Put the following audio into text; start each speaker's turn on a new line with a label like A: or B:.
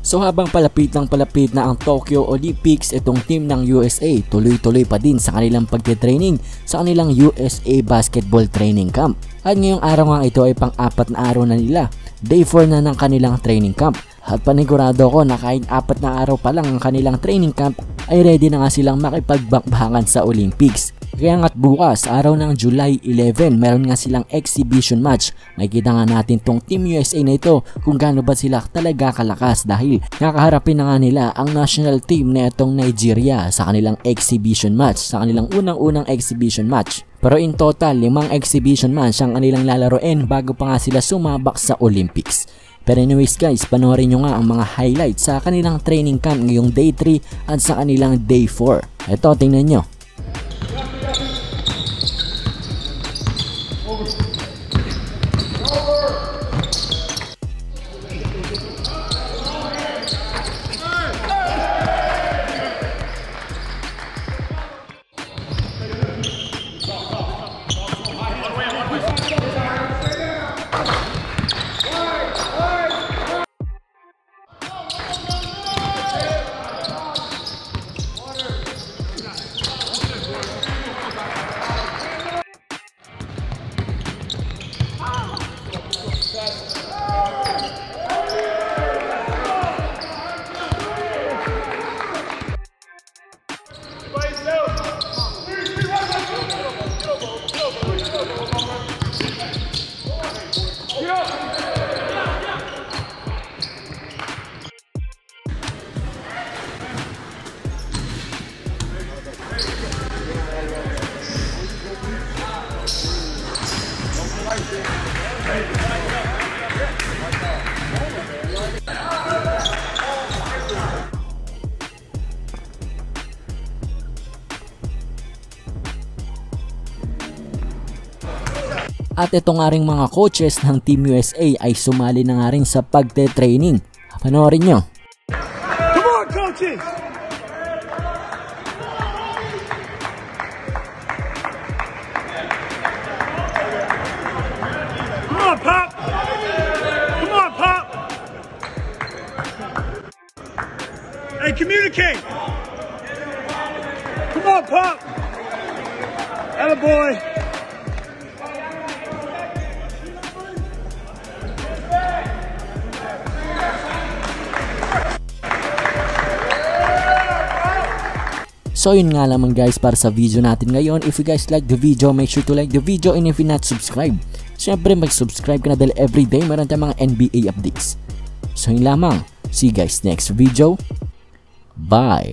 A: So habang palapit ng palapit na ang Tokyo Olympics, itong team ng USA tuloy-tuloy pa din sa kanilang pagte-training sa kanilang USA Basketball Training Camp. At ngayong araw nga ito ay pang-apat na araw na nila, day 4 na ng kanilang training camp. At panigurado ko na kahit apat na araw pa lang ang kanilang training camp ay ready na nga silang makipagbakbakan sa Olympics. Kaya nga't bukas, araw ng July 11, meron nga silang exhibition match. Makikita nga natin tong Team USA na ito kung gaano ba sila talaga kalakas dahil nakaharapin na nga nila ang national team na itong Nigeria sa kanilang exhibition match, sa kanilang unang-unang exhibition match. Pero in total, limang exhibition match ang kanilang lalaroin bago pa nga sila sumabak sa Olympics. Pero anyways guys, panoorin nyo nga ang mga highlights sa kanilang training camp ngayong day 3 at sa kanilang day 4. Ito, tingnan nyo. At ito nga ring mga coaches ng Team USA ay sumali na nga rin sa pagte-training. Panoorin nyo.
B: Come on, coaches! Communicate! Come on, Pop! Atta boy!
A: So yun nga lamang guys para sa video natin ngayon. If you guys like the video, make sure to like the video and if you not subscribe, syempre mag-subscribe ka na dahil everyday meron tayong mga NBA updates. So yun lamang. See you guys next video. Bye!